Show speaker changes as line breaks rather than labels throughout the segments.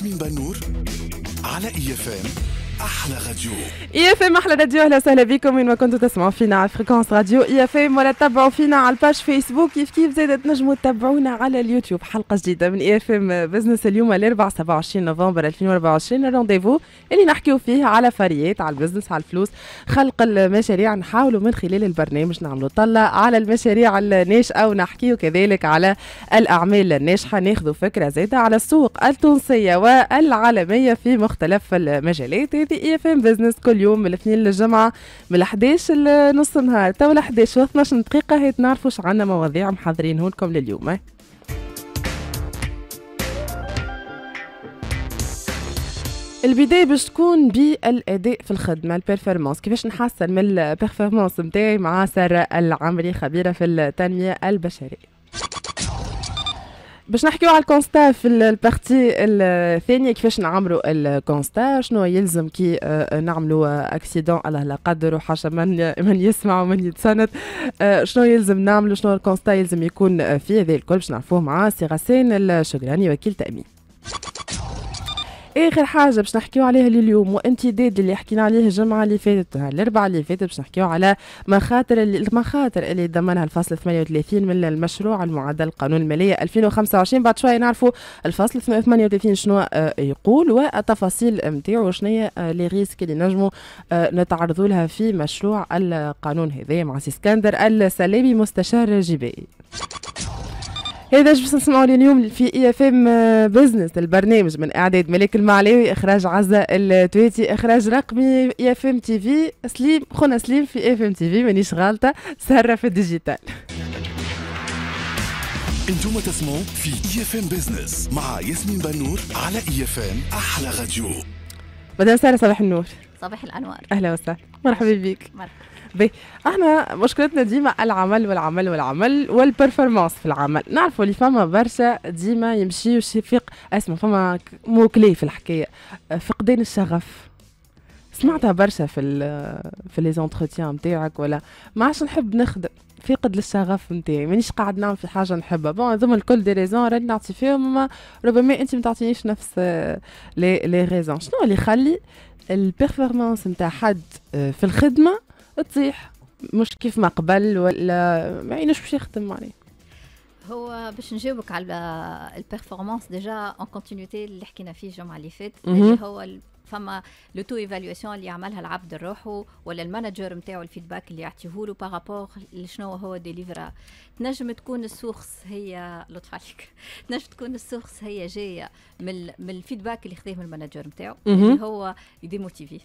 ياسمين بنور على إي إف إم. أحلى راديو.
إي إف إم أحلى راديو أهلا وسهلا بكم. وين ما كنتوا تسمعوا فينا على fréquences راديو إي إف إم ولا تتبعوا فينا على ال page Facebook. كيف كيف زاد تنجموا تتابعونا على اليوتيوب؟ حلقة جديدة من إي إف إم بزنس اليوم الأربعاء 27 نوفمبر 2024 ال rendez-vous اللي نحكيو فيه على فريات على ال business على الفلوس خلق المشاريع. نحاولوا من خلال البرنامج نعملوا طلة على المشاريع الناشئه ونحكيو كذلك على الأعمال الناجحة. ناخذوا فكرة زاده على السوق التونسية والعالمية في مختلف المجالات. إي إف إم بزنس كل يوم من الاثنين للجمعة من 11 لنص النهار تو 11 و 12 دقيقة. هيت نعرفوا شو عندنا مواضيع محضرين لكم لليوم. البداية باش تكون بالأداء في الخدمة ال performance كيفاش نحسن من ال performance نتاعي مع سارة العمري خبيرة في التنمية البشرية؟ باش نحكيو على ال constat في ال partie الثانية كيفاش نعمروا ال constat؟ شنو يلزم كي آه، نعملوا accident الله لا قدر وحاشا من من يسمع ومن يتسند آه، شنو يلزم نعملوا شنو ال constat يلزم يكون فيه؟ هذا الكل باش نعرفوه مع سي غسان الشقراني وكيل تأمين. آخر حاجة باش نحكيو عليها اليوم وامتداد اللي حكينا عليه الجمعة اللي فاتت الاربعاء اللي فاتت باش نحكيو على مخاطر المخاطر اللي ضمنها الفصل 38 من المشروع المعدل القانون المالية 2025 بعد شوية نعرفوا الفصل 38 شنو آه، يقول والتفاصيل نتاعو شنو هي آه، les risques اللي نجموا آه، نتعرضوا لها في مشروع القانون هذا مع سي اسكندر السلامي مستشار جبائي. هذا باش نسمعوا اليوم في اي اف ام بزنس البرنامج من إعداد ملك المعلاوي إخراج عزه التويتي إخراج رقمي اي اف ام تي في سليم خونا سليم في اي اف ام تي في مانيش غالطة سهره في ال
digital. أنتم تسمعوا في اي اف ام بزنس مع ياسمين بنور على اي اف ام أحلى راديو
مدام ساره صباح النور.
صباح الأنوار.
أهلا وسهلا. مرحبا بك.
مرحبا.
بي إحنا مشكلتنا ديما العمل والعمل والعمل وال performance في العمل. نعرفوا اللي فما برشا ديما يمشي فيق اسمه فما مو كلي في الحكاية. فقدان الشغف. سمعتها برشا في ال في les entretiens نتاعك ولا؟ ما عادش نحب نخدم. فاقد للشغف نتاعي مانيش قاعد نعمل في حاجة نحبها. bon هذوما الكل des raisons راني نعطي فيهم ما ربما انت ما تعطينيش نفس les les raisons شنو اللي يخلي ال performance نتاع حد في الخدمة تطيح مش كيف ما قبل ولا ما ينش باش يخدم معناها.
هو باش نجاوبك على ال performance déjà en continuité اللي حكينا فيه الجمعة اللي فاتت اللي هو فما l'auto-évaluation اللي يعملها العبد لروحه ولا ال manager نتاعو ال feedback اللي يعطيه له par rapport لشنو هو délivra تنجم تكون ال source هي l'auto-éval. تنجم تكون ال source هي جاية من من ال feedback اللي خذاه من ال manager نتاعو اللي هو ي démotivi.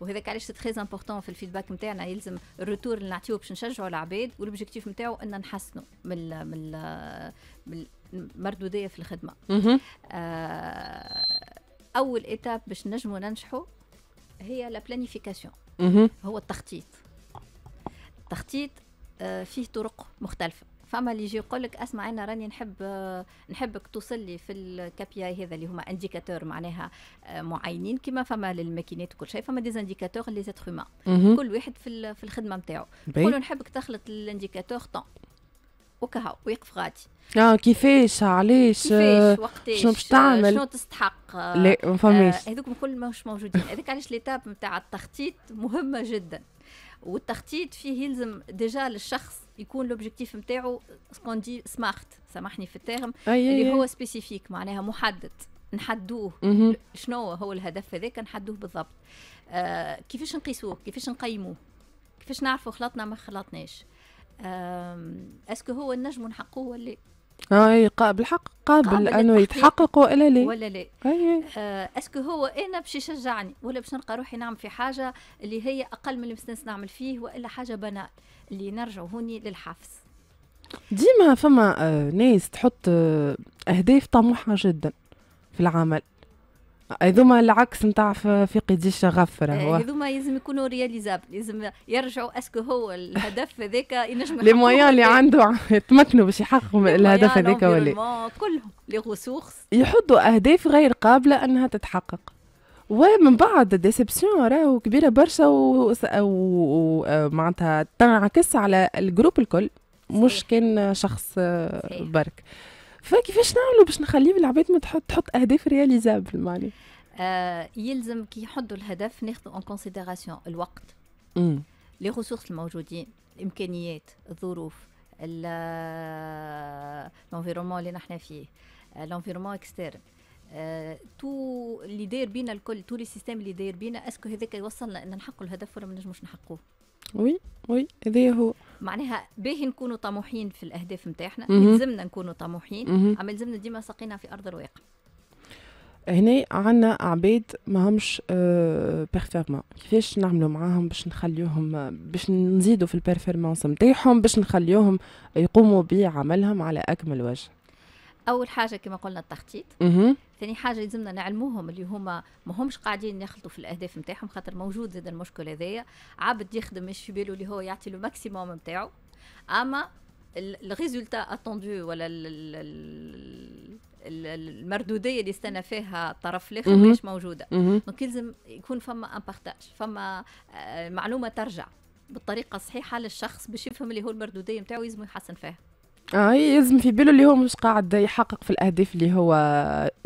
وهذاك علاش très important في ال feedback نتاعنا يلزم ال retour اللي نعطيوه باش نشجعوا العباد وال objectif نتاعو أن نحسنوا من من من المردودية في الخدمة. آه أول étape باش نجموا ننجحوا هي la planification هو التخطيط. التخطيط آه فيه طرق مختلفة. فما اللي يجي يقول لك أسمع أنا راني نحب نحبك توصل لي في ال KPI هذا اللي هما indicateurs معناها آه، معينين كما فما للماكينات وكل شيء فما des indicateurs اللي زيت كل واحد في في الخدمة نتاعو يقولوا نحبك تخلط ال indicateur tant وكهو ويقف غادي.
آه كيفاش؟ علاش؟
كيفاش؟ وقتاش؟
شنو باش تعمل
شنو تستحق؟
لا ما فماش.
آه هذوك الكل ماهوش موجودين. هذاك علاش l'étape نتاع التخطيط مهمة جدا. والتخطيط فيه يلزم déjà للشخص يكون l'objectif نتاعو ce qu'on dit SMART سامحني في ال terme اللي هو spécifique معناها محدد نحدوه. شنو هو الهدف هذاك؟ نحدوه بالضبط. آه كيفاش نقيسوه؟ كيفاش نقيموه؟ كيفاش نعرفوا خلطنا ما خلطناش آه est-ce que هو النجم نحقوه ولا
آه بالحق قابل أنه يتحقق ولا لا.
ولا لا. آه est-ce que هو أنا باش يشجعني ولا باش نلقى روحي نعمل في حاجة اللي هي أقل من اللي باش نعمل فيه وإلا حاجة بناء اللي نرجعوا هوني للحفز.
ديما فما آه ناس تحط آه أهداف طموحه جدا في العمل. هذوما العكس نتاع فاقدي الشغف
راهو هذوما لازم يكونوا réalisables لازم يرجعوا est-ce que هو الهدف هذاك ينجم
les moyens اللي عنده يتمكنوا باش يحققوا الهدف هذاك ولا
كلهم les ressources
يحطوا أهداف غير قابلة أنها تتحقق. ومن بعد ال déception راهو كبيرة برشا ومعناتها تنعكس على ال groupe الكل مش كان شخص برك. فكيفاش نعملوا باش نخليه العباد ما تحط تحط أهداف réalisables معني.
آه يلزم كي يحطوا الهدف ناخذوا en considération الوقت. les ressources الموجودين الإمكانيات الظروف ال environnement اللي نحن فيه ال environnement externe tout اللي داير بينا الكل tous les systèmes اللي داير بينا est-ce que هذاك يوصلنا إن نحققوا الهدف ولا ما نجموش نحققوه.
oui oui هذا هو
معناها باهي نكونوا طموحين في الأهداف نتاعنا يلزمنا نكونوا طموحين أما يلزمنا ديما ساقينا في أرض الواقع.
هنا عنا عباد ما همش performants كيفاش نعملوا معاهم باش نخليوهم باش نزيدوا في ال performance نتاعهم باش نخليوهم يقوموا بعملهم على أكمل وجه؟
أول حاجة كما قلنا التخطيط. ثاني حاجة لازمنا نعلموهم اللي هما ما همش قاعدين يخلطوا في الأهداف نتاعهم خاطر موجود زاد المشكل هذايا. عبد يخدم مش في باله اللي هو يعطي le maximum نتاعو أما ال résultat attendu ولا المردودية اللي استنى فيها الطرف الآخر مش موجودة. donc يلزم يكون فما un partage فما آه، معلومة ترجع بالطريقة الصحيحة للشخص باش يفهم اللي هو المردودية نتاعو يلزم يحسن فيها.
آه يلزم في باله اللي هو مش قاعد يحقق في الأهداف اللي هو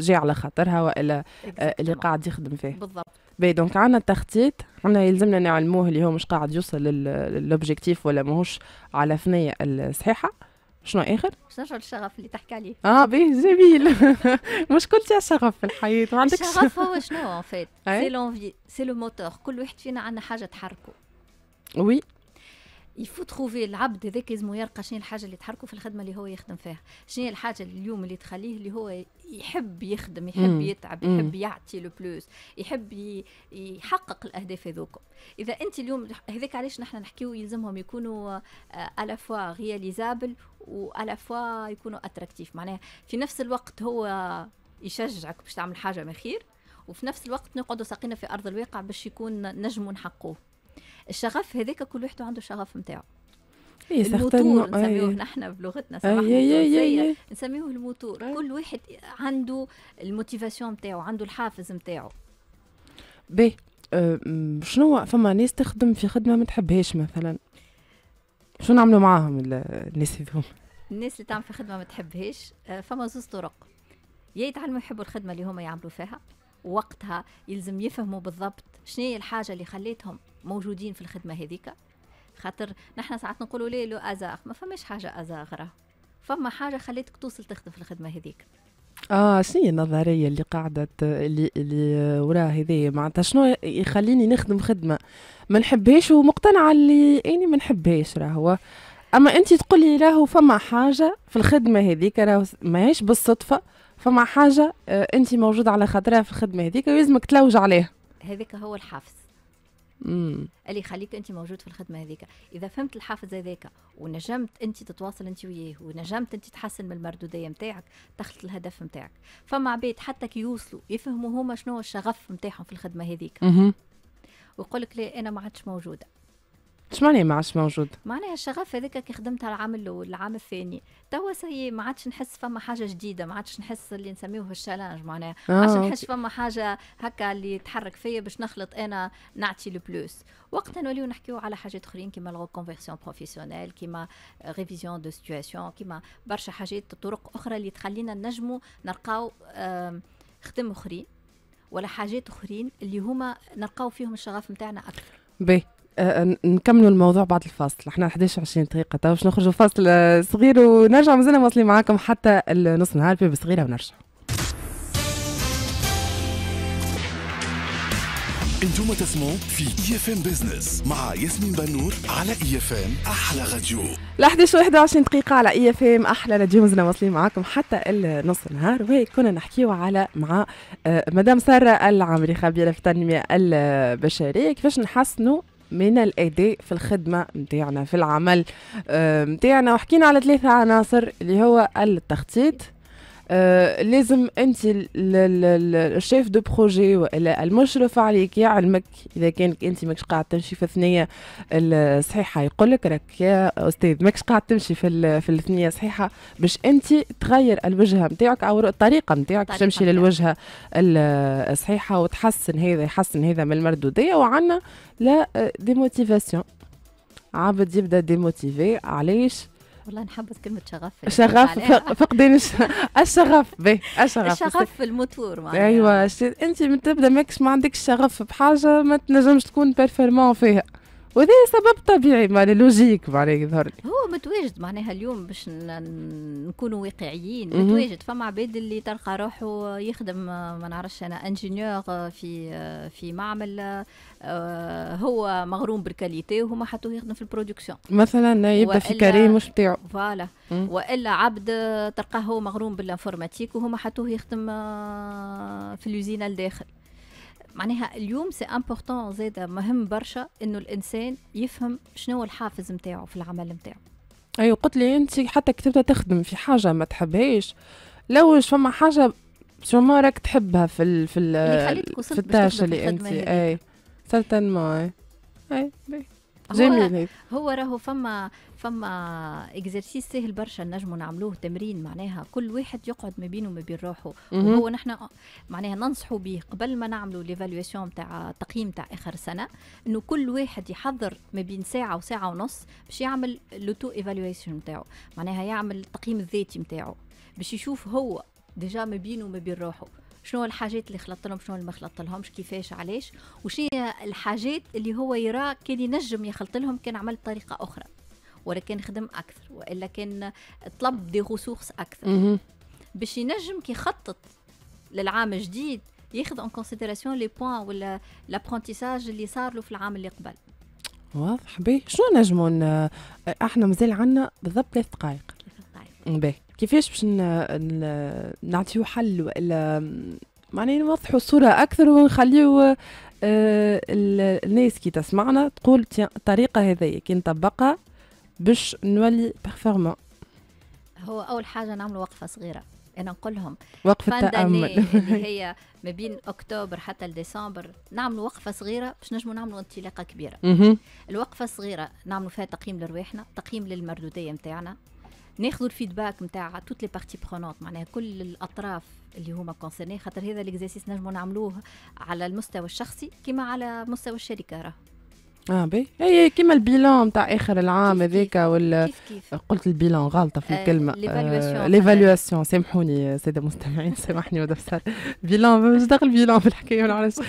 جاي على خاطرها وإلا آه، اللي قاعد يخدم فيه.
بالضبط.
ben donc عندنا التخطيط عندنا يلزمنا نعلموه اللي هو مش قاعد يوصل ل l'objectif ولا ماهوش على ثنية الصحيحة. شنو آخر؟
شنو الشغف اللي تحكي عليه؟
آه باهي جميل. مش قلت يا شغف في الحياة
ما عندكش؟ الشغف هو شنو en fait؟ c'est l'envie c'est le moteur كل واحد فينا عندنا حاجة تحركه.
oui.
il faut trouver العبد هذاك لازم يلقى شنو الحاجة اللي تحركه في الخدمة اللي هو يخدم فيها. شنو الحاجة اليوم اللي تخليه اللي هو يحب يخدم يحب. يتعب يحب يعطي le plus يحب يحقق الأهداف هذوك إذا أنت اليوم هذاك علاش نحن نحكيو يلزمهم يكونوا à la fois réalisables و à la fois يكونوا attractifs معناها في نفس الوقت هو يشجعك باش تعمل حاجة من خير وفي نفس الوقت نقعدوا ساقينا في أرض الواقع باش يكون نجموا نحقوه. الشغف هذاك كل واحد عنده شغف نتاعو الموتور نسميوه نحن بلغتنا نسميوه الموتور. أي. كل واحد عنده الموتيفاسيون نتاعو عنده الحافز نتاعو
باهي أه شنو فما ناس تخدم في خدمة ما تحبهاش مثلا؟ شو نعملوا معاهم الناس هذوما
الناس اللي تعمل في خدمة ما تحبهاش أه فما زوز طرق. يا يتعلموا يحبوا الخدمة اللي هما يعملوا فيها وقتها يلزم يفهموا بالضبط شنو هي الحاجة اللي خليتهم موجودين في الخدمة هذيك. خاطر نحن ساعات نقولوا ليه لو أزاغ؟ ما فماش حاجة ازاغ راه فما حاجة خليتك توصل تخدم في الخدمة هذيك.
آه شنو النظرية اللي قاعدة اللي اللي وراها هذه معناتها شنو يخليني نخدم خدمة؟ ما نحبهاش ومقتنعة اللي أني ما نحبهاش راهو. أما أنت تقولي راهو فما حاجة في الخدمة هذيك راهو ماهيش بالصدفة. فما حاجة آه أنت موجودة على خاطرها في الخدمة هذيك ويلزمك تلوج عليها.
هذيك هو الحافز. اللي يخليك أنت موجود في الخدمة هذيك. إذا فهمت الحافز هذاك ونجمت أنت تتواصل أنت وياه ونجمت أنت تحسن من المردودية نتاعك خلطت الهدف نتاعك فما عباد حتى كي يوصلوا يفهموا هما شنو الشغف نتاعهم في الخدمة هذيك. ويقول لك لا أنا ما عادش موجودة.
اش معناها ما عادش موجود.
معناها الشغف هذاك كي خدمتها العام الأول العام الثاني. توا c'est ما عادش نحس فما حاجة جديدة ما عادش نحس اللي نسميوه ال challenge معناها. آه عادش نحس فما حاجة هكا اللي تحرك فيا باش نخلط أنا نعطي le plus وقتها نوليو نحكيو على حاجات أخرين كيما ال reconversion professionnelle كيما révision de situation كيما برشا حاجات طرق أخرى اللي تخلينا نجمو نلقاو خدم أخرين ولا حاجات أخرين اللي هما نلقاو فيهم الشغف نتاعنا أكثر.
باهي أه نكملوا الموضوع بعد الفاصل. إحنا 11 20 دقيقة. تو باش نخرجوا فاصل صغير ونرجع مازلنا مواصلين معاكم حتى النص نهار في صغيره ونرجع.
أنتم تسمعوا في IFM Business مع ياسمين بنور على IFM أحلى راديو.
ل 11 21 دقيقة على IFM أحلى راديو مازلنا متواصلين معاكم حتى النص النهار وهي كنا نحكيو على مع آه، مدام سارة العمري خبيرة في التنمية البشرية. كيفاش نحسنوا من الأداء في الخدمة متاعنا في العمل. متاعنا آه، وحكينا على ثلاثة عناصر اللي هو التخطيط آه لازم انت ال chef de projet ولا المشرف عليك يعلمك إذا كانك انت ماكش قاعد تمشي في الثنية الصحيحة. يقول لك راك يا أستاذ ماكش قاعد تمشي في في الثنية الصحيحة باش انت تغير الوجهه نتاعك أو الطريقة نتاعك باش تمشي للوجهه الصحيحة وتحسن هذا يحسن هذا من المردودية. وعندنا la démotivation عبد يبدأ démotivé علاش؟
والله نحبس كلمة شغف
شغف؟ فقدان الشغف باهي
الشغف. الشغف الموتور
معناها. أيوه أنت من تبدأ ماكش ما عندكش شغف بحاجة ما تنجمش تكون performant فيها. وهذا سبب طبيعي معناها logique معناها يظهر لي
هو متواجد معناها اليوم باش نكونوا واقعيين متواجد. فما عباد اللي تلقى روحه يخدم ما نعرفش أنا ingénieur في في معمل آه، هو مغروم بال qualité وهما حطوه يخدم في ال production
مثلا يبدا في كاري مش بتاعو
voilà. وإلا عبد تلقاه هو مغروم بال informatique وهما حطوه يخدم آه، في ال usine الداخل. معناها اليوم c'est important زاد مهم برشا إنه الإنسان يفهم شنو الحافز نتاعو في العمل نتاعو
أيوه قلت لي أنت حتى كنت تخدم في حاجة ما تحبهاش. لو فما حاجة شو ما راك تحبها في ال في ال في ال tâche اللي أنت أي. certainement أي. أي جميل
هو راهو فما فما exercice سهل برشا نجموا نعملوه تمرين معناها كل واحد يقعد ما بينه وما بين روحه. وهو نحن معناها ننصحوا به قبل ما نعملوا l'évaluation تاع تقييم تاع آخر سنة إنه كل واحد يحضر ما بين ساعة وساعة ونص باش يعمل l'auto-évaluation نتاعو. معناها يعمل التقييم الذاتي نتاعو باش يشوف هو déjà ما بينه وما بين روحه. شنو الحاجات اللي خلطت لهم شنو اللي ما خلطت لهمش كيفاش علاش وشنو الحاجات اللي هو يرى كان ينجم يخلط لهم كان عمل بطريقة أخرى. ولا كان خدم أكثر وإلا كان طلب des ressources أكثر. باش ينجم كي يخطط للعام الجديد ياخذ en considération les points ولا l'apprentissage اللي صار له في العام اللي قبل.
واضح. باهي شنو نجموا إحنا مازال عندنا بالضبط ثلاث دقائق ثلاث دقائق باهي كيفاش باش نعطيو حل وإلا معناها نوضحوا الصورة أكثر ونخليو آه الناس كي تسمعنا تقول الطريقة هذه كي نطبقها باش نولي performant
هو أول حاجة نعمل وقفة صغيرة. أنا نقول لهم
تأمل.
اللي هي ما بين أكتوبر حتى لديسمبر نعملوا وقفة صغيرة باش نجموا نعملوا انطلاقة كبيرة. الوقفة الصغيرة نعملوا فيها تقييم لرواحنا تقييم للمردودية نتاعنا ناخذوا ال feedback نتاع toutes les parties prenantes معناها كل الأطراف اللي هما concernés خاطر هذا ال exercice نجموا نعملوه على المستوى الشخصي كما على مستوى الشركة راه.
آه باهي كيما ال bilan نتاع آخر العام هذاك ولا كيف قلت ال bilan غلطة في آه، الكلمة. l'évaluation آه سامحوني سادة المستمعين سامحني ودفسر bilan مش داخل bilan في الحكاية ولا علاش.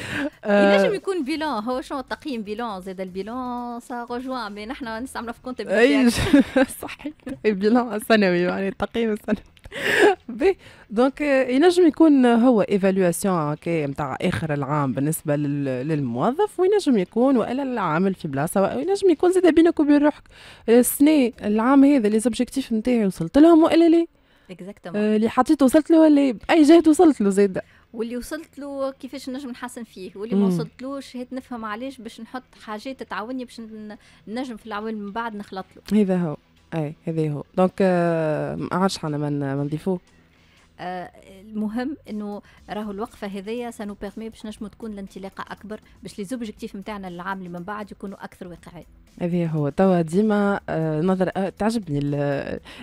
آه ينجم يكون bilan. هو شنو التقييم؟ bilan زاد ال bilan ça rejoint mais نحن نستعملوا في comptes
صحيح. ال bilan السنوي يعني التقييم السنوي. باهي donc ينجم يكون هو évaluation هكا نتاع آخر العام بالنسبة للموظف وينجم يكون وإلا العامل في بلاصة وينجم يكون زاد بينك وبين روحك. السنة العام هذا les objectifs نتاعي وصلت لهم وإلا لا
exactement اللي
حطيت وصلت له ولا بأي جهد وصلت له زاد
واللي وصلت له كيفاش نجم نحسن فيه؟ واللي ما وصلتلوش هيك نفهم علاش باش نحط حاجات تعاوني باش نجم في العوام من بعد نخلط
له. هذا هو. اي هذا هو. donc ما عادش حنا ما نضيفوه.
المهم إنه راهو الوقفة هذيا ça nous permet باش نجمو تكون الانطلاقة أكبر باش les objectifs نتاعنا العام اللي من بعد يكونوا أكثر واقعيه
هذه هو. توا ديما آه نظر آه تعجبني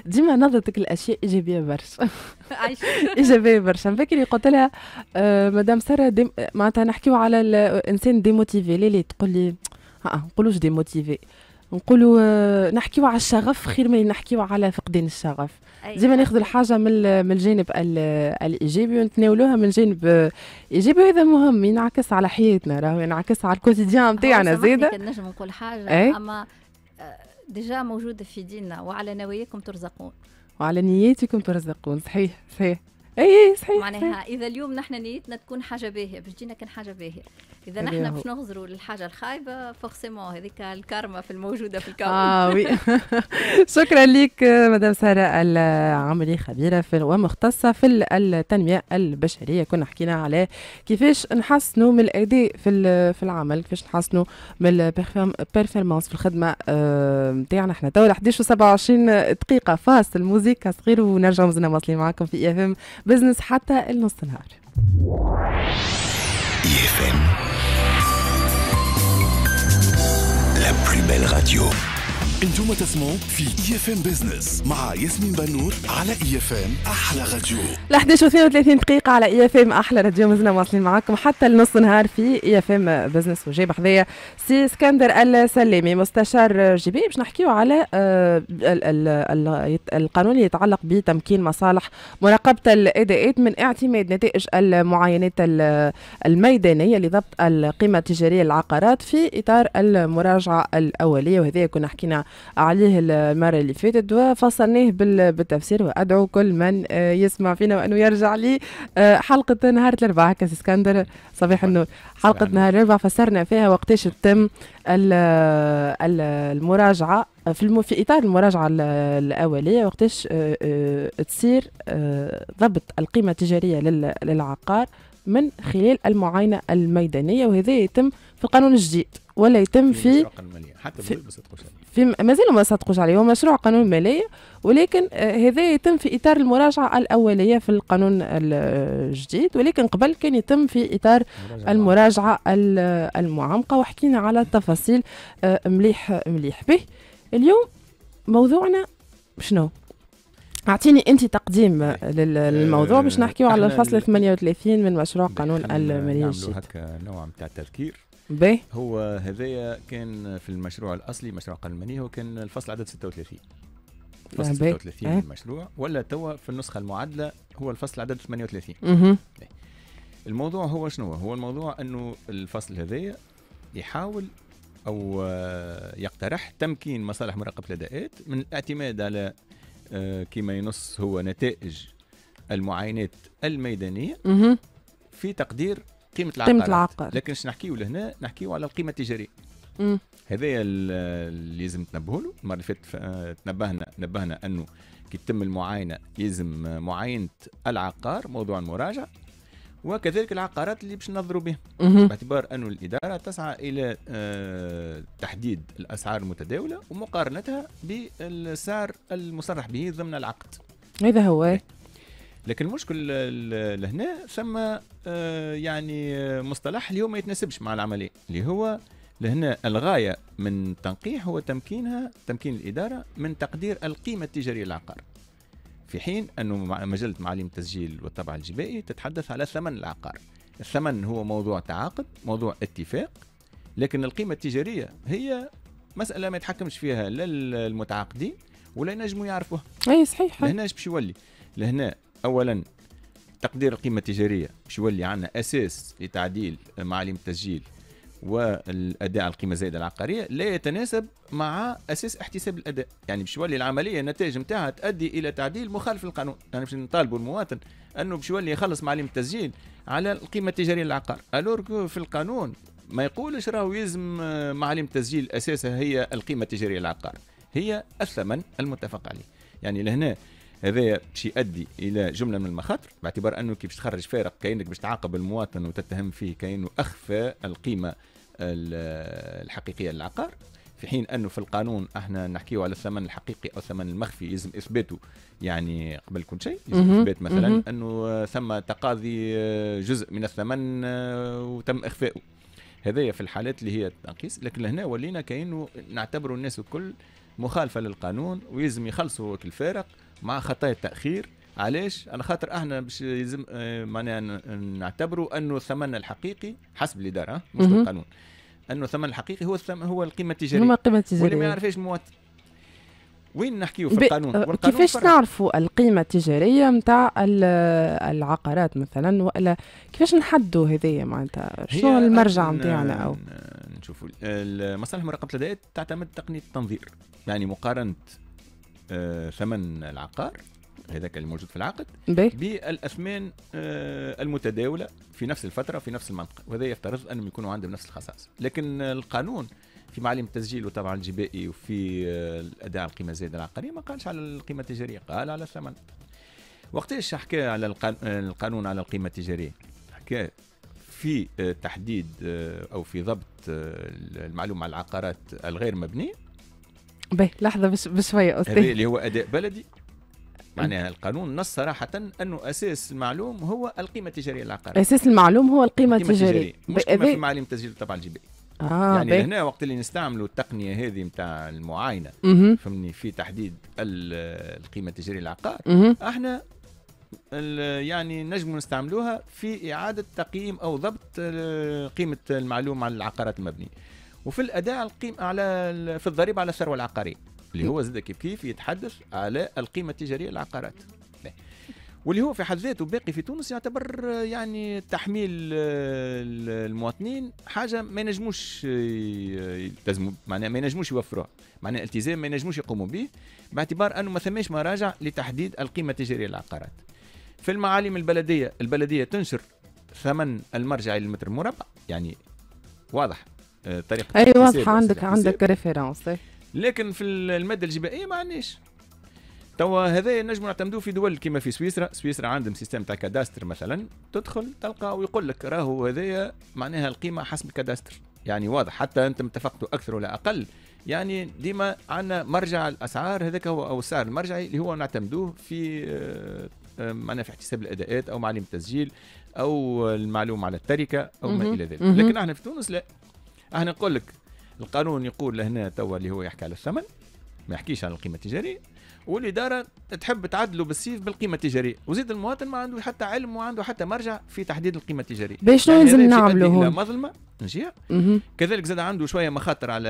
ديما نظرتك الاشياء إيجابية برشا. إيجابية برشا. فاكر قلت لها آه مدام سارة معناتها نحكيو على الإنسان démotivé ليه تقول لي؟ ما نقولوش démotivé نقولوا آه، نحكيو على الشغف خير من نحكيو على فقدان الشغف. ديما ناخذ الحاجة من من الجانب الإيجابي ونتناولوها من جانب إيجابي وهذا مهم ينعكس على حياتنا راهو ينعكس على ال quotidien نتاعنا
زاده. نجم نقول حاجة أي؟ أما آه، déjà موجودة في ديننا وعلى نواياكم ترزقون.
وعلى نياتكم ترزقون صحيح صحيح. اي صحيح
معناها. إذا اليوم نحن نيتنا تكون حاجة باهية باش تجينا كان حاجة باهية. إذا نحن باش نغزروا للحاجة الخايبة forcément هذيك الكارما في الموجودة في الكون.
آه oui. شكرا لك مدام سارة العملي خبيرة في ومختصة في التنمية البشرية. كنا حكينا على كيفاش نحسنوا من الأداء في في العمل كيفاش نحسنوا من ال performance في الخدمة نتاعنا إحنا تو 11 و27 دقيقة فاصل موزيكا صغير ونرجع مازلنا واصلين معكم في IFM. Business حتى النص النهار
La plus belle radio.
أنتم تسمعوا في IFM Business مع ياسمين بنور على IFM أحلى راديو.
ل 11 و 32 دقيقة على IFM أحلى راديو. مازلنا مواصلين معاكم حتى لنص نهار في IFM Business وجايب حذايا سي إسكندر السلامي مستشار جبائي. باش نحكيو على آه، ال- ال- ال- القانون اللي يتعلق بتمكين مصالح مراقبة الاداءات من اعتماد نتائج المعاينات ال- الميدانية لضبط القيمة التجارية للعقارات في إطار المراجعة الأولية. وهذا كنا حكينا عليه المرة اللي فاتت وفصلناه بال- بالتفسير وأدعو كل من آه، يسمع فينا وأنه يرجع لي آه، حلقة نهار الأربعاء هكا اسكندر صباح النور حلقة. نهار الأربعاء فسرنا فيها وقتاش تتم ال- ال- المراجعة في. في إطار المراجعة ال- الأولية وقتاش آه، تصير ضبط القيمة التجارية لل- للعقار من خلال المعاينة الميدانية وهذا يتم في القانون الجديد ولا يتم في
حتى
في-
في
في مازالوا ما صدقوش عليه هو مشروع قانون مالية ولكن آه، هذا يتم في إطار المراجعة الأولية في القانون الجديد ولكن قبل كان يتم في إطار
مراجعة
المراجعة ال- المعمقة. وحكينا على التفاصيل آه، مليح مليح به. اليوم موضوعنا شنو؟ أعطيني أنت تقديم آه، لل- للموضوع باش نحكيو على الفصل
ال-
38 من مشروع قانون
نعملوا
الجديد
هكا نوع نتاع تذكير.
باهي
هو هذايا كان في المشروع الأصلي مشروع المالية هو كان الفصل عدد 36 الفصل
آه، باهي.
36
آه.
من المشروع ولا توا في النسخة المعادلة هو الفصل عدد 38
مهم.
الموضوع هو شنو هو الموضوع إنه الفصل هذايا يحاول أو آه، يقترح تمكين مصالح مراقبة الأداءات من الاعتماد على آه، كما ينص هو نتائج المعاينات
الميدانية.
في تقدير قيمة العقار
قيمة العقار.
لكن اش نحكيو لهنا؟ نحكيو على القيمة
التجارية.
هذايا ال- اللي لازم تنبهوا له. المرة اللي فاتت آه، تنبهنا نبهنا أنه كي تتم المعاينة يلزم معاينة العقار موضوع المراجعة وكذلك العقارات اللي باش ننظروا بها. باعتبار أن الإدارة تسعى إلى آه، تحديد الأسعار المتداولة ومقارنتها بالسعر المصرح به ضمن العقد.
هذا هو.
لكن المشكل ال- لهنا ثم يعني آه، مصطلح اللي هو ما يتناسبش مع العملية اللي هو لهنا الغاية من تنقيح هو تمكينها تمكين الإدارة من تقدير القيمة التجارية للعقار. في حين أنه مع- مجلة معاليم التسجيل والطبع الجبائي تتحدث على ثمن العقار. الثمن هو موضوع تعاقد موضوع اتفاق لكن القيمة التجارية هي مسألة ما يتحكمش فيها لا المتعاقدين ولا ينجموا يعرفوها.
أي صحيح.
لهنا إيش باش يولي؟ لهنا اولا تقدير القيمة التجارية باش يولي عندنا أساس لتعديل معالم التسجيل والأداء على القيمة الزائده العقارية لا يتناسب مع أساس احتساب الأداء، يعني باش يولي العملية النتائج نتاعها تؤدي إلى تعديل مخالف للقانون، يعني باش نطالبوا المواطن أنه باش يولي يخلص معالم التسجيل على القيمة التجارية للعقار، ألور في القانون ما يقولش راهو يلزم معالم التسجيل أساسها هي القيمة التجارية للعقار، هي الثمن المتفق عليه. يعني لهنا هذا باش يؤدي إلى جملة من المخاطر باعتبار أنه كي باش تخرج فارق كأنك باش تعاقب المواطن وتتهم فيه كأنه أخفى القيمة ال- الحقيقية للعقار في حين أنه في القانون إحنا نحكيه على الثمن الحقيقي أو الثمن المخفي يلزم إثباته يعني قبل كل شيء يلزم. إثبات مثلا. أنه ثم تقاضي جزء من الثمن وتم اخفائه هذايا في الحالات اللي هي التنقيص لكن لهنا ولينا كأنه نعتبروا الناس الكل مخالفة للقانون ويلزم يخلصوا الفارق مع خطايا التأخير. علاش؟ على خاطر إحنا باش يلزم آه، معناها نعتبروا انه الثمن الحقيقي حسب الإدارة مش
مهم.
القانون انه الثمن الحقيقي هو الثمن هو القيمة التجارية.
هما القيمة
واللي ما يعرفش المواطن وين نحكيو في القانون؟
آه،
والقانون
كيفاش. نعرفوا القيمة التجارية متاع ال- العقارات مثلا؟ ولا كيفاش نحدوا هذيا معناتها؟ شنو المرجع نتاعنا
أو نشوفوا. ال- مصالح مراقبه الاداءات تعتمد تقنية التنظير. يعني مقارنة ثمن العقار هذاك الموجود في العقد بالاثمان آه، المتداولة في نفس الفترة في نفس المنطقة. وهذا يفترض أنهم يكونوا عندهم نفس الخصائص. لكن القانون في معالم التسجيل وطبعا الجبائي وفي آه، الأداء على القيمة الزائده العقارية ما قالش على القيمة التجارية قال على الثمن. وقتاش حكى على القان- آه، القانون على القيمة التجارية؟ حكى في آه، تحديد آه، أو في ضبط آه، المعلومة على العقارات الغير مبنية
باهي لحظة بش بشوية
هذا
أستاذ
اللي هو أداء بلدي. معناها القانون نص صراحة أنه أساس المعلوم هو القيمة التجارية للعقار
أساس المعلوم هو القيمة
القيمة
التجارية.
مش كما في معالم تسجيل طبعا الجبائي
آه
يعني
باهي.
هنا وقت اللي نستعملوا التقنية هذه نتاع المعاينة.
مهم.
فهمني؟ في تحديد ال- القيمة التجارية للعقار. إحنا يعني نجم نستعملوها في إعادة تقييم أو ضبط آه، قيمة المعلوم على العقارات المبنية. وفي الأداء القيم على في الضريبة على الثروه العقاريه اللي هو زاد كيف كيف يتحدث على القيمة التجارية للعقارات. واللي هو في حد ذاته باقي في تونس يعتبر يعني تحميل آه، ال- المواطنين حاجة ما ينجموش آه، يلتزموا معناها ما ينجموش يوفروها معناها التزام ما ينجموش يقوموا به باعتبار أنه ما ثماش مراجع لتحديد القيمة التجارية للعقارات. في المعالم البلديه، البلدية تنشر ثمن المرجعي للمتر المربع يعني واضح طريقة
أي
واضحة
عندك. عندك référence
لكن في المادة الجبائية ما عندناش. توا هذا نجموا نعتمدوه في دول كما في سويسرا. سويسرا عندهم système تاع cadastre مثلا. تدخل تلقى ويقول لك راهو هذايا معناها القيمة حسب ال cadastre. يعني واضح حتى أنتم اتفقتوا أكثر ولا أقل. يعني ديما عندنا مرجع الأسعار هذاك هو أو السعر المرجعي اللي هو نعتمدوه في آه، آه، معناها في احتساب الأداءات أو معلم التسجيل أو المعلوم على التركة أو ما. إلى ذلك. لكن إحنا في تونس لا. إحنا نقول لك القانون يقول لهنا توا اللي هو يحكي على الثمن ما يحكيش على القيمة التجارية والإدارة تحب تعدله بالسيف بالقيمة التجارية وزيد المواطن ما عنده حتى علم وعنده حتى مرجع في تحديد القيمة التجارية
باش شنو
يعني
لازم نعملوا هون
مظلمة
مهم.
كذلك زاد عنده شوية مخاطر على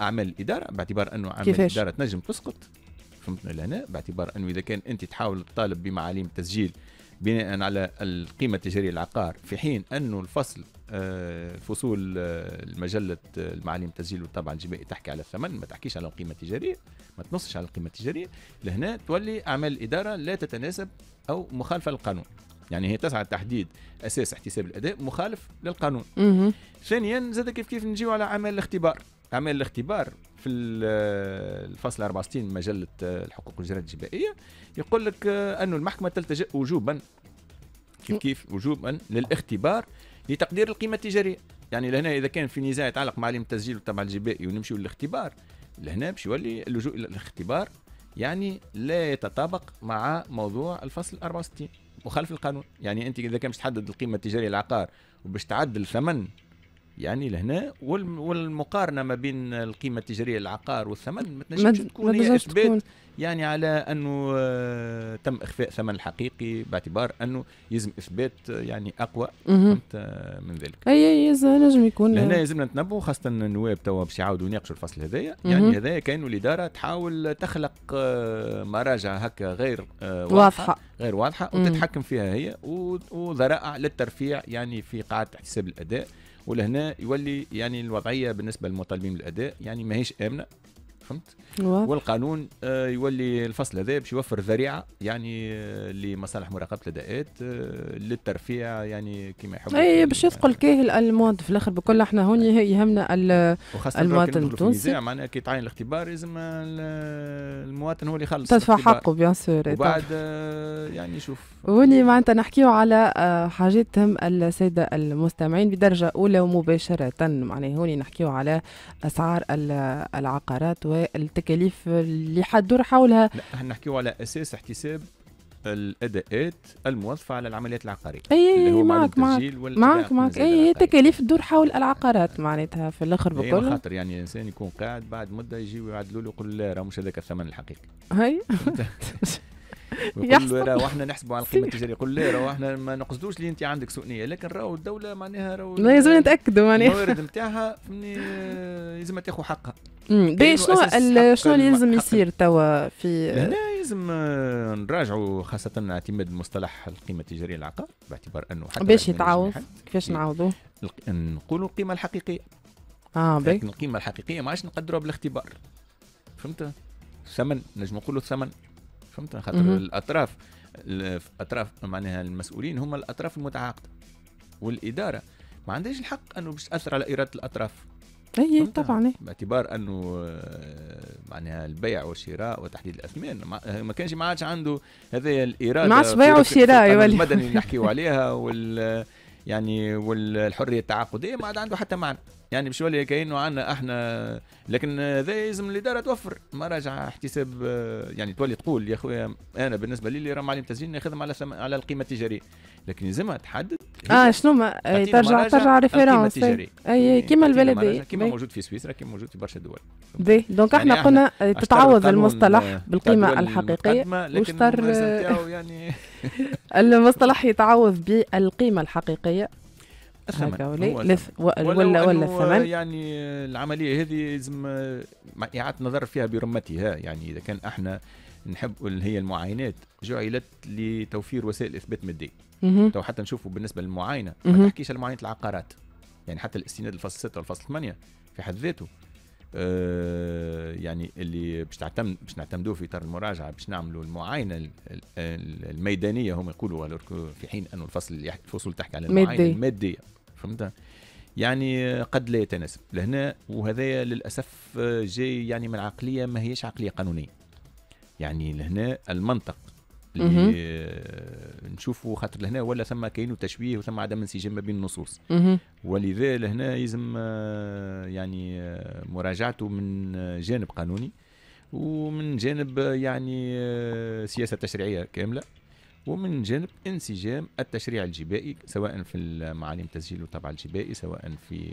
أعمال الإدارة باعتبار أنه أعمال
كيفاش؟
الإدارة تنجم تسقط فهمتنا لهنا باعتبار أنه إذا كان أنت تحاول تطالب بمعاليم التسجيل بناء على القيمة التجاريه للعقار في حين أنه الفصل آه، فصول آه، المجلة آه، المعاليم التسجيل والطبع الجبائي تحكي على الثمن ما تحكيش على القيمه التجاريه ما تنصش على القيمه التجاريه لهنا تولي أعمال الإدارة لا تتناسب أو مخالفة للقانون. يعني هي تسعى لتحديد أساس احتساب الأداء مخالف للقانون. ثانيا زاد كيف كيف نجيو على أعمال الاختبار. أعمال الاختبار في ال- الفصل 64 من مجلة الحقوق والجرائم الجبائية يقول لك آه، انه المحكمة تلتجئ وجوبا. كيف كيف؟ وجوبا للاختبار لتقدير القيمة التجارية. يعني لهنا إذا كان في نزاع يتعلق معالم التسجيل والطبع الجبائي ونمشيو للاختبار لهنا باش يولي اللجوء إلى الاختبار يعني لا يتطابق مع موضوع الفصل 64 مخالف للقانون. يعني أنت إذا كان باش تحدد القيمة التجارية للعقار وباش تعدل ثمن يعني لهنا والم- والمقارنة ما بين القيمة التجارية للعقار والثمن ما تنجمش تكون هي إثبات
تكون
يعني على أنه آه، تم إخفاء ثمن الحقيقي باعتبار أنه يلزم إثبات آه، يعني
أقوى.
فهمت آه، من ذلك
اي اي نجم يكون
لهنا لازمنا نتنبهوا خاصة النواب توا باش يعاودوا يناقشوا الفصل هذايا يعني. هذايا كانوا الإدارة تحاول تخلق مراجع هكا غير
واضحة
غير واضحة
مم.
وتتحكم فيها هي وذرائع للترفيع يعني في قاعدة احتساب الأداء ولهنا يولي يعني الوضعية بالنسبة للمطالبين بالأداء يعني ماهيش آمنة فهمت. والقانون آه، يولي الفصل هذا باش يوفر ذريعة يعني آه، لمصالح مراقبة الأداءات آه، للترفيع يعني كما يحب
اي باش يثقل كاهل المواطن في الآخر بكل إحنا هون يهمنا ال-
وخاصة
المواطن التونسي.
التونسي معناها كي تعين الاختبار لازم المواطن هو اللي يخلص.
تدفع. حقه bien sûr
وبعد آه، يعني شوف.
هوني معناتها نحكيو على آه، حاجات تهم السادة المستمعين بدرجة أولى ومباشرة. معناها هوني نحكيو على أسعار ال- العقارات والتكاليف اللي حدور حولها.
لا نحكيو على أساس احتساب الأداءات الموظفة على العمليات العقارية
أي
اللي هو
معك معك معك معك.
العقارية.
تكاليف تدور حول العقارات معناتها في الآخر
هي
بكل
مخاطر يعني الانسان يكون قاعد بعد مدة يجي ويعدلوا له يقول لا راه مش هذاك الثمن الحقيقي.
هاي.
له راهو إحنا نحسبوا على القيمة التجارية. يقول لا راهو إحنا ما نقصدوش اللي انت عندك سوء نيه لكن راهو الدولة معناها راهو
لازم نتأكدوا معناها.
الموارد نتاعها فهمني لازم تاخذ حقها.
باهي شنو شنو اللي
حق
يصير توا في
هنا لازم نراجعوا خاصة اعتماد مصطلح القيمة التجارية للعقار باعتبار أنه حتى
باش يتعوض كيفاش
إيه.
نعوضوه
نقولوا القيمة الحقيقية.
آه باهي
لكن القيمة الحقيقية ما عادش نقدروها بالاختبار. فهمت؟ الثمن نجم نقولوا الثمن فهمت خاطر.
الأطراف
الاطراف معناها المسؤولين هم الأطراف المتعاقدة والإدارة ما عندهاش الحق أنه باش تأثر على إرادة
الأطراف
إي؟
طبعا.
باعتبار أنه آه، معناها البيع والشراء وتحديد الأثمان ما- كانش ما عادش عنده هذه الإرادة
ما عادش بيع وشراء.
المدني اللي نحكيو عليها وال يعني والحرية التعاقديه ما عاد عنده حتى معنى. يعني باش يولي كأنه عندنا إحنا. لكن هذا لازم الاداره توفر مراجع احتساب يعني تولي تقول يا خويا أنا بالنسبة لي اللي راه معلم تسجيل ناخذهم على سم... على القيمة التجارية. لكن لازمها تحدد
آه شنو ما؟ ترجع ترجع référence اي كيما البلديه
كيما موجود في سويسرا كيما موجود في برشا دول.
باهي donc إحنا يعني قلنا تتعوض المصطلح بالقيمة الحقيقية. واشتر
يعني.
المصطلح يتعوض بالقيمة الحقيقية.
الثمن.
ولا ولا الثمن.
يعني العملية هذه لازم اعاده نظر فيها برمتها. يعني إذا كان إحنا نحب اللي هي المعاينات جعلت لتوفير وسائل إثبات مادي. تو حتى نشوفوا بالنسبة للمعاينة. ما تحكيش على معاينه العقارات. يعني حتى الاستناد الفصل 6 والفصل 8 في حد ذاته. يعني اللي باش تعتمد باش نعتمدوه في إطار المراجعة باش نعملوا المعاينة الميدانية هم يقولوا في حين أنه الفصل الفصول تحكي على المعاينة المادية فهمت؟ يعني قد لا يتناسب. لهنا وهذا للأسف جاي يعني من عقلية ما هيش عقلية قانونية. يعني لهنا المنطق اللي نشوفوا خاطر لهنا ولا ثم كاين تشويه وثم عدم انسجام ما بين النصوص. ولذا لهنا يلزم يعني مراجعته من جانب قانوني ومن جانب يعني سياسة تشريعية كاملة ومن جانب انسجام التشريع الجبائي سواء في معالم التسجيل والطبع الجبائي سواء في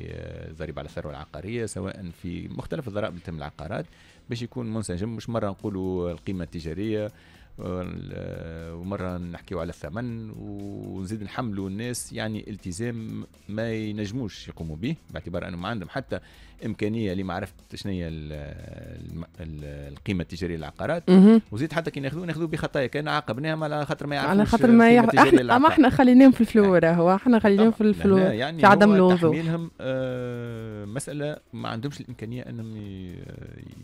الضريبه على الثروة العقارية سواء في مختلف الضرائب اللي تم العقارات باش يكون منسجم. مش مرة نقولوا القيمة التجارية ومرة نحكيو على الثمن ونزيد نحملوا الناس يعني التزام ما ينجموش يقوموا به باعتبار انه ما عندهم حتى إمكانية لمعرفة شنو هي القيمة التجارية للعقارات. وزيد حتى كي ناخذوه ناخذوه بخطايا. كان عاقبناهم على خاطر ما يعرفوش
على خاطر ما يعرف إحنا أما أحنا خليناهم في ال flou هو أحنا خليناهم في ال flou يعني في عدم الوضوح
تحميلهم آه مسألة ما عندهمش الإمكانية أنهم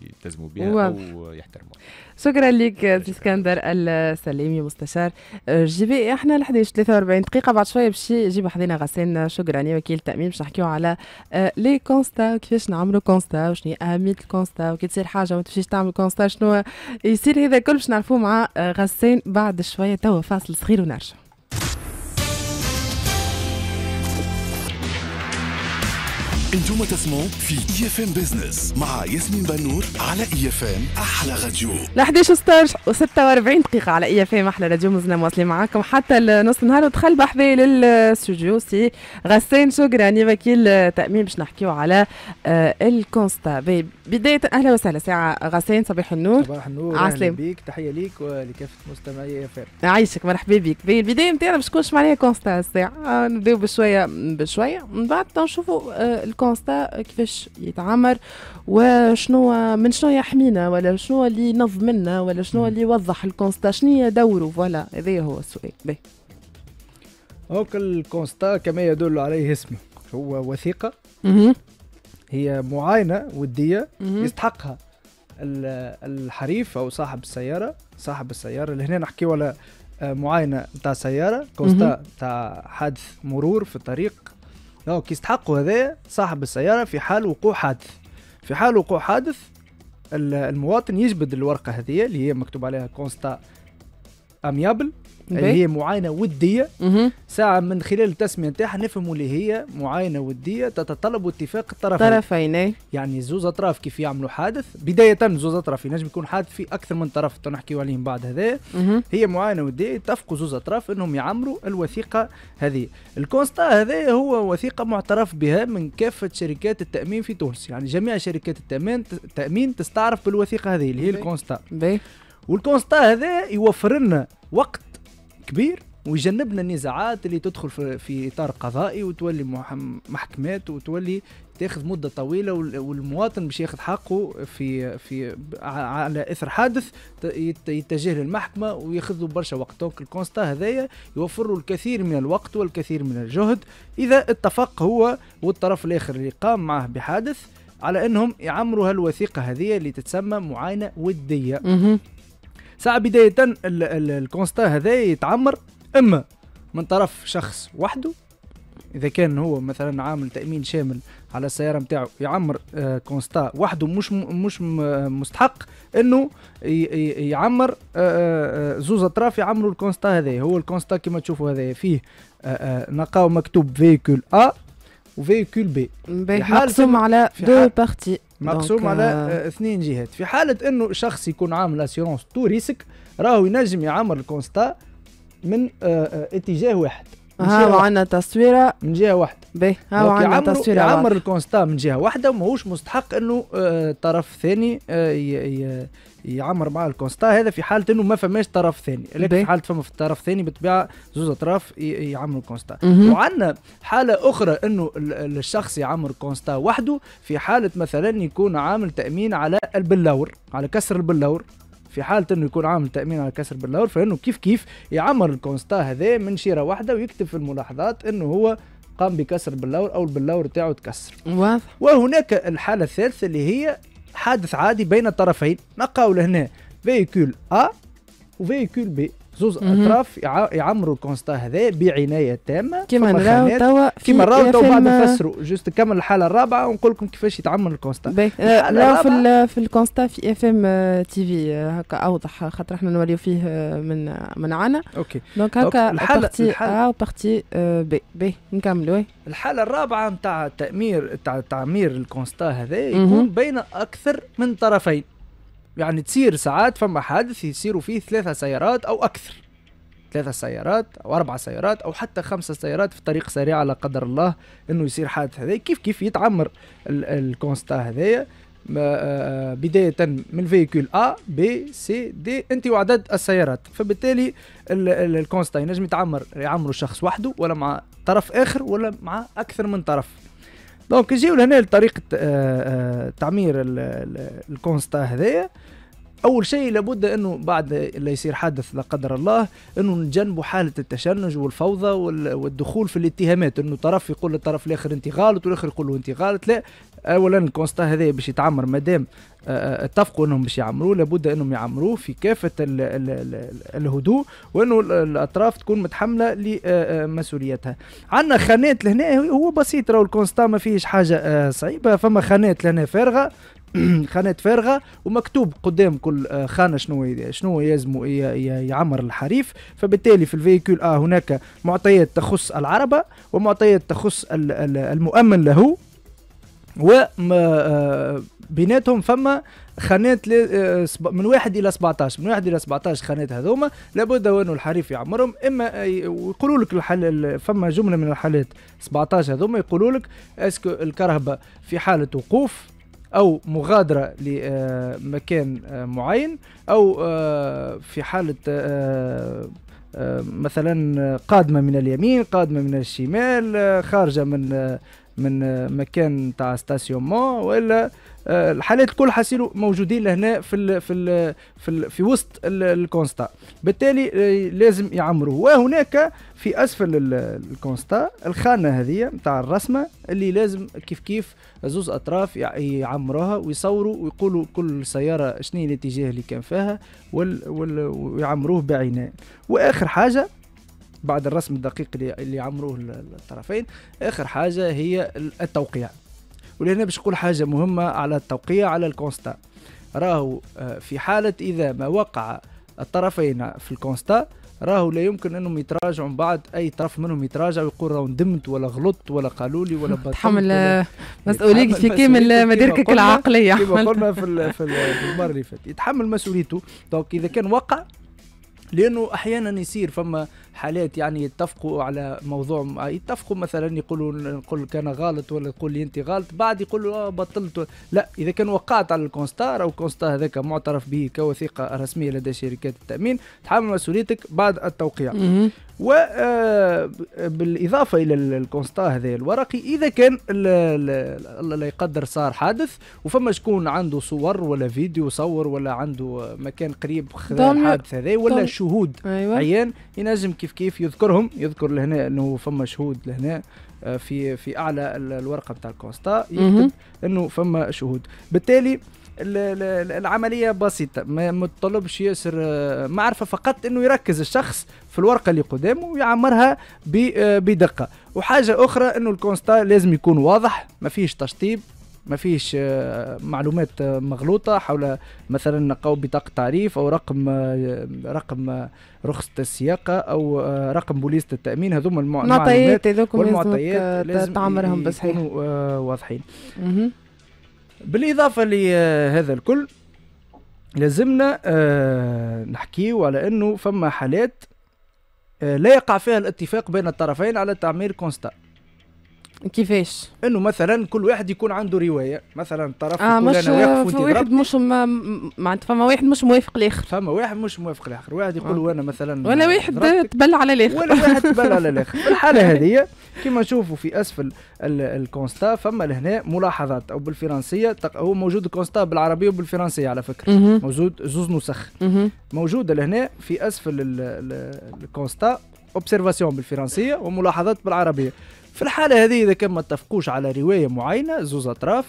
يلتزموا بها أو يحترموها.
شكرا لك إسكندر السليمي مستشار جبائي إحنا ل 11 43 دقيقة بعد شوية باش يجيب حدينا غسان شكراني وكيل التأمين باش نحكيو على les constats كيفاش نعملوا constat وشنو اهميه ال constat وكي تصير حاجة ما تمشيش تعمل constat شنو؟ يصير هذا كل باش نعرفوه مع غسان بعد شوية توا فاصل صغير ونرجع.
أنتم تسمعوا في IFM Business مع ياسمين بنور على IFM أحلى راديو.
ل 11 46 دقيقة على IFM أحلى راديو مازلنا مواصلين معاكم حتى نص النهار ودخل بحذايا للاستوديو سي غسان شكراني وكيل تأمين باش نحكيو على آه ال constat. بداية أهلا وسهلا ساعة. غسان صباح النور.
صباح النور أهلا بيك. تحية ليك ولكافة مستمعي IFM
عايشك مرحبا بك البداية نتاعنا باش تكونش معناها constat الساعة نبداو بشوية بشوية. من بعد نشوفوا آه ال constat كيفاش يتعمر وشنو من شنو يحمينا ولا شنو اللي ينظم لنا ولا شنو اللي يوضح ال constat شنو هي دوره؟ voilà هذا هو السؤال. باهي.
هوك ال constat كما يدل عليه اسمه هو وثيقة. هي معاينة ودية يستحقها الحريف أو صاحب السيارة. صاحب السيارة اللي هنا نحكيو على معاينة نتاع سيارة. constat نتاع حادث مرور في الطريق كي يستحقوا هذا صاحب السيارة في حال وقوع حادث. في حال وقوع حادث المواطن يجبد الورقة هذه اللي هي مكتوب عليها constat amiable. اللي هي معاينة ودية. ساعة من خلال التسمية نتاعها نفهموا اللي هي معاينة ودية تتطلب اتفاق الطرفين.
طرفين
يعني زوز أطراف كيف يعملوا حادث. بداية زوز أطراف ينجم يكون حادث في أكثر من طرف نحكيو عليهم بعد هذا. هي معاينة ودية يتفقوا زوز أطراف إنهم يعمروا الوثيقة هذه. ال constat هذا هو وثيقة معترف بها من كافة شركات التأمين في تونس. يعني جميع شركات التأمين التأمين تستعرف بالوثيقة هذه اللي هي ال constat. وال constat هذا يوفر لنا وقت كبير ويجنبنا النزاعات اللي تدخل في, إطار قضائي وتولي محكمات وتولي تاخذ مدة طويلة والمواطن باش ياخذ حقه في في على إثر حادث يتجه للمحكمه وياخذ له برشا وقت. donc ال constat هذايا يوفر له الكثير من الوقت والكثير من الجهد. إذا اتفق هو والطرف الآخر اللي قام معه بحادث على إنهم يعمروا هالوثيقة هذه اللي تتسمى معاينة ودية. ساعة بداية ال constat هذا يتعمر. إما من طرف شخص وحده إذا كان هو مثلا عامل تأمين شامل على السيارة نتاعو يعمر آه constat وحده مش مش مستحق إنه يعمر آه زوز أطراف يعمروا ال constat هذا. هو ال constat كما تشوفوا هذا فيه آه، نلقاو مكتوب véhicule A و
véhicule
B
مقسوم على
deux
parties
مقسوم على
آه،
آه، اثنين جهات في حالة إنه شخص يكون عامل assurance tous risques راهو ينجم يعمل ال constat من آه، آه، اتجاه واحد
ها. عندنا تصويرة
من جهة واحدة
باهي ها
donc
عندنا تصويرة
يعمر.
ال
constat من جهة واحدة وماهوش مستحق إنه طرف ثاني يعمر مع ال constat هذا في حالة إنه ما فماش طرف ثاني. لكن. في حالة فما في طرف ثاني بالطبيعه زوز اطراف يعمروا ال
constat.
وعندنا حالة أخرى أنه ال- ال- الشخص يعمر constat وحده في حالة مثلا يكون عامل تأمين على البلور على كسر البلور في حالة أنه يكون عامل تأمين على كسر البلور فإنه كيف كيف يعمر ال constat هذا من شيرة واحدة ويكتب في الملاحظات أنه هو قام بكسر البلور أو البلور تاعو تكسر
واضح.
وهناك الحالة الثالثة اللي هي حادث عادي بين الطرفين. نلقاو لهنا. véhicule A و véhicule
B
زوز يع- يعمروا ال constat هذا بعناية تامة.
كيما نراو توا
كيما راهو تو بعد نفسروا juste نكمل الحالة الرابعة ونقول لكم كيفاش يتعمل ال
constat.
الحالة
راهو في
في
ال constat في FM TV آه، هكا أوضح خاطر إحنا نوريو فيه آه، من من عنا. OK.
donc
هكا
الحالة-
partie
الحالة-
A و partie B باهي نكملوا.
الحالة الرابعة نتاع تامير تاع تعمير ال constat
هذا.
يكون بين أكثر من طرفين. يعني تصير ساعات فما حادث يصيروا فيه ثلاثة سيارات أو أكثر. ثلاثة سيارات أو أربع سيارات أو حتى خمسة سيارات في طريق سريع لا قدر الله إنه يصير حادث هذا. كيف كيف يتعمر ال- ال constat هذايا ما- آه، بداية من véhicule A B C D أنت وعدد السيارات. فبالتالي ال- ال- ال constat ينجم يتعمر يعمره شخص وحده ولا مع طرف آخر ولا مع أكثر من طرف. donc نجيو لهنا لطريقة آه، آه، تعمير ال- ال- ال constat هذايا. أول شيء لابد أنه بعد لا يصير حادث لا قدر الله أنه نجنبوا حالة التشنج والفوضى وال- والدخول في الاتهامات أنه طرف يقول للطرف الآخر انت غلط والاخر يقول له انت غلط لا. اولا ال constat هذا باش يتعمر مادام آه، آه، اتفقوا إنهم باش يعمروه لابد إنهم يعمروه في كافة ال ال ال الهدوء وإنه ال- الأطراف تكون متحملة لمسؤوليتها عندنا خانات لهنا هو بسيط راهو ال constat ما فيش حاجة آه، صعيبة فما خانات لهنا فارغة خانات فارغة ومكتوب قدام كل آه، خانة شنو شنو يلزم يعمر الحريف. فبالتالي في ال véhicule آه هناك معطيات تخص العربة ومعطيات تخص ال- ال- المؤمن له. وبيناتهم فما خانات آه، من واحد إلى 17 من واحد إلى 17 خانات هذوما لابد وانه الحريف يعمرهم إما آه، ي- ويقولوا لك الحل ال- فما جملة من الحالات 17 هذوما يقولوا لك est-ce que الكرهبة في حالة وقوف أو مغادرة لمكان معين أو آه، في حالة آه، آه، مثلا قادمة من اليمين قادمة من الشمال آه، خارجة من آه، من آه، مكان تاع stationnement وإلا آه، الحالات الكل حاسيلوا موجودين لهنا في ال في ال في, ال في وسط ال- ال constat. بالتالي آه، لازم يعمروه وهناك في أسفل ال- ال constat الخانة هذه نتاع الرسمة اللي لازم كيف كيف زوز أطراف يع- يعمروها ويصوروا ويقولوا كل سيارة شنو الاتجاه اللي كان فيها ويعمروه بعنايه وآخر حاجة بعد الرسم الدقيق اللي اللي عمروه ال- الطرفين. آخر حاجة هي ال- التوقيع. ولهنا باش نقول حاجة مهمة على التوقيع على ال constat. راهو آه، في حالة إذا ما وقع الطرفين في ال constat راهو لا يمكن أنهم يتراجعوا من بعد أي طرف منهم يتراجع ويقول راهو ندمت ولا غلطت ولا قالوا لي ولا
تحمل آه، مسؤوليتك
يتحمل
في كامل مداركك العقلية.
كما قلنا في في المرة اللي فاتت. يتحمل مسؤوليته. donc إذا كان وقع لأنه أحيانا يصير. فما حالات يعني يتفقوا على موضوع م- يتفقوا مثلا يقولوا نقول كان غلط ولا يقول لي أنت غلط بعد يقولوا آه بطلت. لا إذا كان وقعت على ال constat أو ال constat هذاك معترف به كوثيقة رسمية لدى شركات التأمين تحمل مسؤوليتك بعد التوقيع.
مهم.
وبالإضافة إلى ال- ال constat هذا الورقي إذا كان ال- ال- الله لا يقدر صار حادث وفما شكون عنده صور ولا فيديو صور ولا عنده مكان قريب
ضمن-
الحادث هذا ولا شهود
أيوه.
عيان ينجم كيف كيف يذكرهم يذكر لهنا إنه فما شهود لهنا آه، في في أعلى ال- الورقة بتاع ال constat
مهم.
يكتب إنه فما شهود بالتالي ال- ال- العملية بسيطة ما متطلبش ياسر آه، معرفة فقط إنه يركز الشخص في الورقة اللي قدامه ويعمرها آه، بدقة وحاجة أخرى إنه الكونستا لازم يكون واضح ما فيش تشطيب ما فيش آه، معلومات آه، مغلوطة حول مثلا قو بطاقة تعريف أو رقم آه، رقم رخصة السياقة أو آه، رقم بوليسه التامين هذوما المع- المعلومات والمعطيات لازم
تعمرهم بصحيح
يكونوا واضحين.
مهم.
بالإضافة لهذا الكل لازمنا نحكيو على أنه فما حالات لا يقع فيها الاتفاق بين الطرفين على تعمير كونستا.
كيفاش؟
إنه مثلا كل واحد يكون عنده رواية مثلا طرف
آه
يقول أنا واقف وأنت
واحد مش معناتها فما واحد مش موافق الآخر
فما واحد مش موافق الآخر واحد يقول
آه.
وأنا مثلا
ولا واحد. تبل على الآخر
ولا واحد تبال على الآخر في الحالة هذه كما نشوفوا في أسفل ال- ال constat فما لهنا ملاحظات أو بالفرنسية هو موجود ال constat بالعربية وبالفرنسية على
فكرة.
موجود زوز نسخ. موجودة لهنا في أسفل ال- ال- ال constat observations بالفرنسية وملاحظات بالعربية في الحالة هذه إذا كان ما اتفقوش على رواية معينة زوز أطراف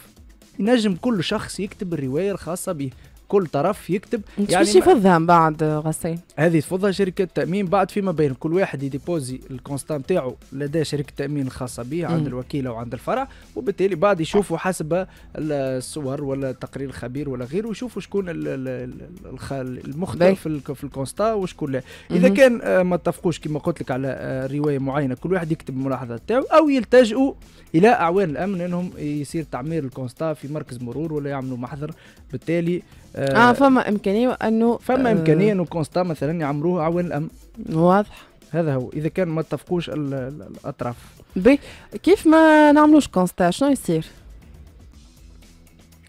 ينجم كل شخص يكتب الرواية الخاصة به. كل طرف يكتب
يعني باش يفضها من بعد غسان
هذه تفضل شركة تأمين بعد فيما بين كل واحد ي déposer ال constat نتاعو لدى شركة تأمين الخاصة به عند
مم.
الوكيل أو عند الفرع وبالتالي بعد يشوفوا حسب الصور ولا تقرير الخبير ولا غيره ويشوفوا شكون ال- ال- ال- الخ- المخطئ
باهي.
في الك- في ال constat وشكون لا إذا
مهم.
كان آه، ما اتفقوش كما قلت لك على آه، رواية معينة كل واحد يكتب الملاحظات تاعو أو يلتجئوا إلى أعوان الأمن أنهم يصير تعمير ال constat في مركز مرور ولا يعملوا محضر بالتالي
آه فما إمكانية أنه
فما
آه،
إمكانية أنه constat مثلا يعمروه أعوان الأمن
واضح
هذا هو إذا كان ما اتفقوش ال- ال- الأطراف
بي كيف ما نعملوش constat شنو يصير؟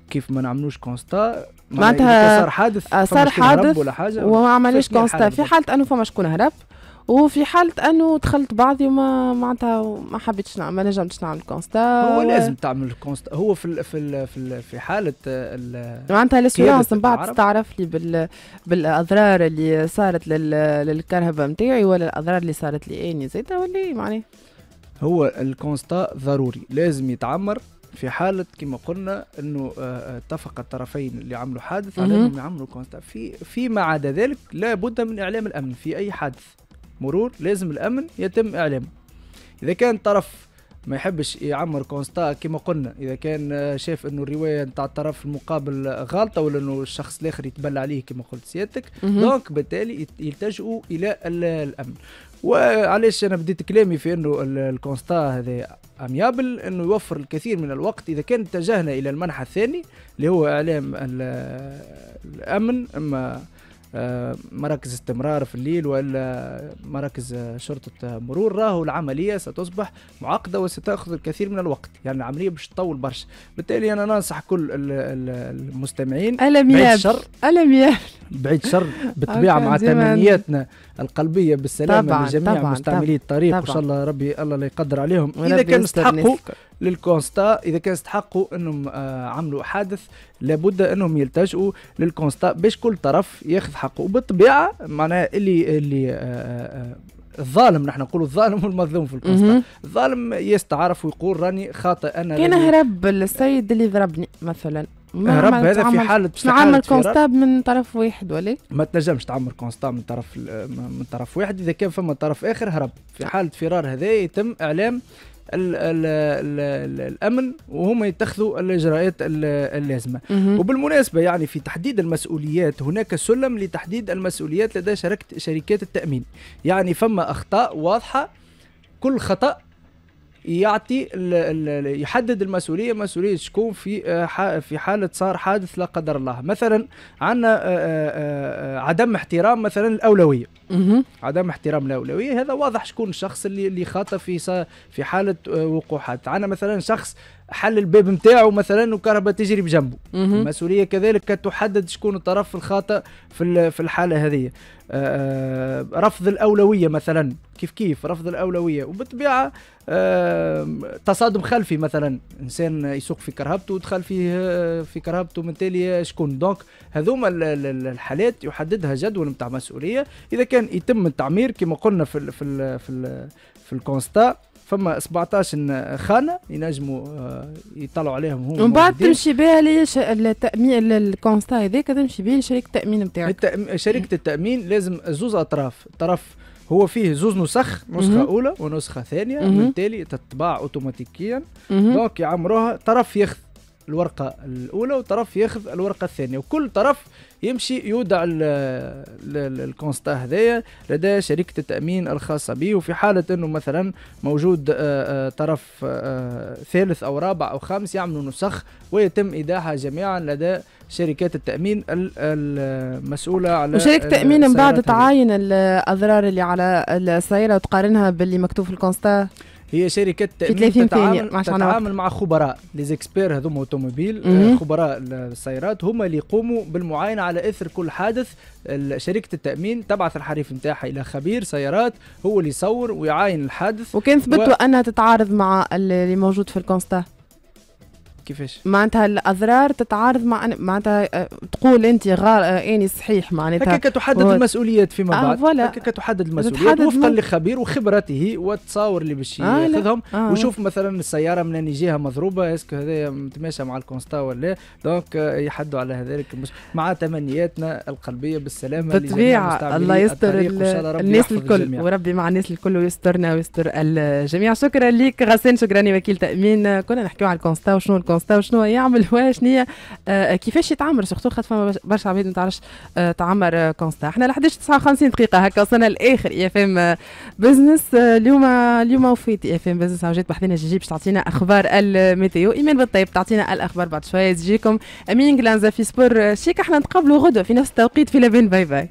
كيف ما نعملوش constat
معناتها
صار حادث
آه، صار حادث وما فماش
constat
في؟ حالة أنه فما شكون هرب وفي حالة أنه دخلت بعضي وما معناتها ما حبيتش نعمل ما نجمتش نعمل constat
هو لازم تعمل constat هو في ال في ال في, ال في ال-
معناتها ال assurance من بعد
العرب.
تستعرف لي بال... بالأضرار اللي صارت لل... للكرهبه نتاعي ولا الأضرار اللي صارت لي إني زيدا ولا معناها
هو ال constat ضروري لازم يتعمر في حالة كما قلنا إنه آه، آه، اتفق الطرفين اللي عملوا حادث على. إنهم يعملوا constat في فيما عدا ذلك لا بد من إعلام الأمن في أي حادث مرور لازم الأمن يتم إعلامه. إذا كان طرف ما يحبش يعمر constat كما قلنا إذا كان آه، شاف إنه الرواية نتاع الطرف المقابل غلطة ولا إنه الشخص الآخر يتبلى عليه كما قلت سيادتك donc بالتالي يلتجئوا إلى ال- الأمن. وعلاش أنا بديت كلامي في إنه ال- ال constat هذا amiable إنه يوفر الكثير من الوقت إذا كان اتجهنا إلى المنحى الثاني اللي هو إعلام ال- الأمن أما مراكز استمرار في الليل والا مراكز آه، شرطة آه، مرور. راهو العملية ستصبح معقدة وستأخذ الكثير من الوقت. يعني العملية باش تطول برشا. بالتالي أنا ننصح كل ال- ال- المستمعين
ألم
بعيد الشر
ألم
بعيد شر
بالطبيعة
مع تمنياتنا القلبية بالسلامة
طبعاً،
لجميع
طبعاً،
مستعملي الطريق. وإن شاء الله ربي الله لا يقدر عليهم.
إذا
كان استحقوا
الكل.
لل constat. إذا كان استحقوا أنهم آه عملوا حادث لابد أنهم يلتجئوا لل constat باش كل طرف ياخذ حقه. وبالطبيعة معناها اللي اللي آه آه الظالم نحن نقولوا الظالم والمظلوم في ال constat.
مهم.
الظالم يستعرف ويقول راني خاطئ أنا
كان هرب السيد اللي ضربني مثلا.
هرب هذا في
تعمل-
حالة
باش نعمل
حالة فرار.
constat من طرف واحد ولا
ما تنجمش تعمر constat من طرف من طرف واحد. إذا كان فما طرف آخر هرب في حالة فرار هذا يتم إعلام ال ال ال ال الأمن وهم يتخذوا الإجراءات ال-
اللازمة.
وبالمناسبة يعني في تحديد المسؤوليات هناك سلم لتحديد المسؤوليات لدى شركة شركات التأمين. يعني فما أخطاء واضحة كل خطأ يعطي ال ال يحدد المسؤولية مسؤولية شكون في آه، في حالة صار حادث لا قدر الله. مثلا عندنا عدم احترام مثلا
الأولوية.
عدم احترام الأولوية هذا واضح شكون الشخص اللي اللي خاطئ في في حالة آه، وقوع حادث عندنا مثلا شخص حل الباب نتاعو مثلا وكهرباء تجري بجنبه. المسؤولية كذلك تحدد شكون الطرف الخاطئ في في الحالة هذه. آه، رفض الأولوية مثلا. كيف كيف؟ رفض الأولوية. وبالطبيعة آه، تصادم خلفي مثلا. إنسان يسوق في كرهبته ودخل فيه آه، في كرهبته من تالي شكون؟ donc هذوما ال- ال- الحالات يحددها جدول نتاع مسؤولية إذا كان يتم التعمير كما قلنا في ال في ال في ال في ال constat فما 17 خانة ينجموا آه، يطلعوا عليهم هم
ومن بعد. تمشي بها ليش التامين ال constat هذاك تمشي به لشركه التأمين نتاعك
التأم... شركة التأمين لازم زوز أطراف طرف هو فيه زوز نسخ نسخة. أولى ونسخة ثانية. بالتالي تطبع أوتوماتيكيا. donc يعمروها طرف ياخذ الورقة الأولى وطرف ياخذ الورقة الثانية. وكل طرف يمشي يودع ال constat هذايا لدى شركة التأمين الخاصة به. وفي حالة أنه مثلا موجود آه، آه، طرف آه، ثالث أو رابع أو خامس يعملوا نسخ ويتم إيداعها جميعا لدى شركات التأمين المسؤولة على
وشركة التأمين من بعد تعاين الأضرار اللي على السيارة وتقارنها باللي مكتوب في ال constat؟
هي شركة تأمين تتعامل, تتعامل مع خبراء. les experts هذوما automobiles آه، خبراء السيارات هما اللي يقوموا بالمعاينة على إثر كل حادث. شركة التأمين تبعث الحريف نتاعها إلى خبير سيارات هو اللي يصور ويعاين الحادث.
وكان ثبتوا و... أنها تتعارض مع اللي موجود في ال constat.
كيفاش؟
معناتها الأضرار تتعارض مع معناتها آه، تقول أنت غار آه، إني صحيح معناتها.
هكاك تحدد و... المسؤوليات فيما آه بعد. هكاك تحدد المسؤوليات وفقا لخبير وخبرته والتصاور اللي باش آه ياخذهم. آه. ويشوف مثلا السيارة من أي جهه مضروبة est-ce que هذايا متماشى مع ال constat ولا donc يحدوا على هذلك مع تمنياتنا القلبية بالسلامة
بالطبيعه الله يستر الناس الكل. وربي مع الناس الكل ويسترنا ويستر الجميع. شكرا لك غسان. شكرا وكيل تأمين. كنا نحكيو على ال constat وشنو ال constat؟ constat وشنو يعمل؟ وشنو آه كيفاش يتعمر surtout خاطر فما برشا عباد ما تعرفش آه تعمر constat. إحنا ل 11 59 دقيقة هكا وصلنا لاخر اف ام بزنس اليوم اليوم وفيت. اف ام بزنس وجات بحثنا جيجي باش تعطينا أخبار ال météo. ايمان بالطيب تعطينا الأخبار بعد شوية تجيكم. أمين جلانزا في سبور شيك إحنا نتقابلوا غدوة في نفس التوقيت. في الأمان bye bye.